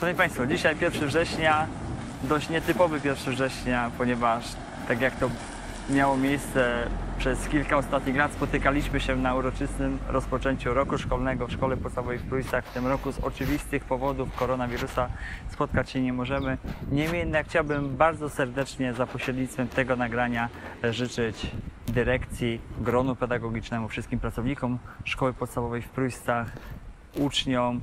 Szanowni Państwo, dzisiaj 1 września, dość nietypowy 1 września, ponieważ tak jak to miało miejsce przez kilka ostatnich lat, spotykaliśmy się na uroczystym rozpoczęciu roku szkolnego w Szkole Podstawowej w Prujsach. W tym roku z oczywistych powodów koronawirusa spotkać się nie możemy. Niemniej jednak chciałbym bardzo serdecznie za pośrednictwem tego nagrania życzyć dyrekcji, gronu pedagogicznemu, wszystkim pracownikom Szkoły Podstawowej w Prujsach, uczniom,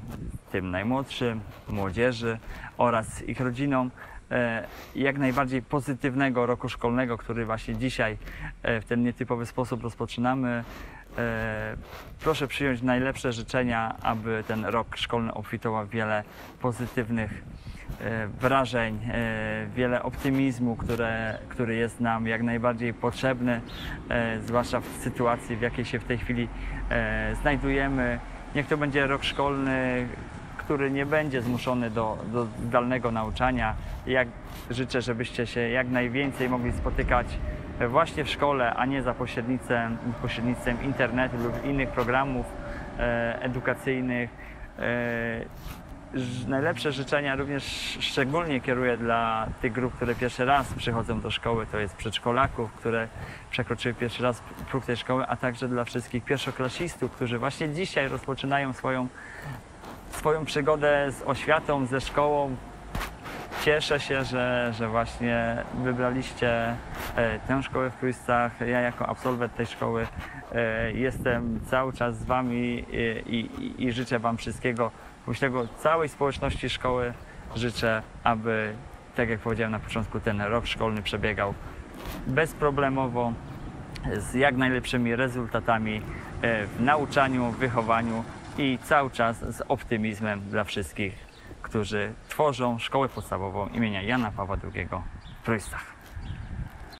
tym najmłodszym, młodzieży oraz ich rodzinom e, jak najbardziej pozytywnego roku szkolnego, który właśnie dzisiaj e, w ten nietypowy sposób rozpoczynamy. E, Proszę przyjąć najlepsze życzenia, aby ten rok szkolny obfitował wiele pozytywnych wrażeń, wiele optymizmu, które, który jest nam jak najbardziej potrzebny, zwłaszcza w sytuacji, w jakiej się w tej chwili znajdujemy. Niech to będzie rok szkolny, który nie będzie zmuszony do, do zdalnego nauczania. Jak życzę, żebyście się jak najwięcej mogli spotykać właśnie w szkole, a nie za pośrednictwem, pośrednictwem internetu lub innych programów e, edukacyjnych. E, najlepsze życzenia również szczególnie kieruję dla tych grup, które pierwszy raz przychodzą do szkoły, to jest przedszkolaków, które przekroczyły pierwszy raz próg tej szkoły, a także dla wszystkich pierwszoklasistów, którzy właśnie dzisiaj rozpoczynają swoją, swoją przygodę z oświatą, ze szkołą. Cieszę się, że, że właśnie wybraliście e, tę szkołę w Prujscach. Ja jako absolwent tej szkoły e, jestem cały czas z Wami i, i, i życzę Wam wszystkiego. Tego całej społeczności szkoły życzę, aby, tak jak powiedziałem na początku, ten rok szkolny przebiegał bezproblemowo, z jak najlepszymi rezultatami e, w nauczaniu, wychowaniu i cały czas z optymizmem dla wszystkich, którzy tworzą szkołę podstawową imienia Jana Pawła II w Prujsach.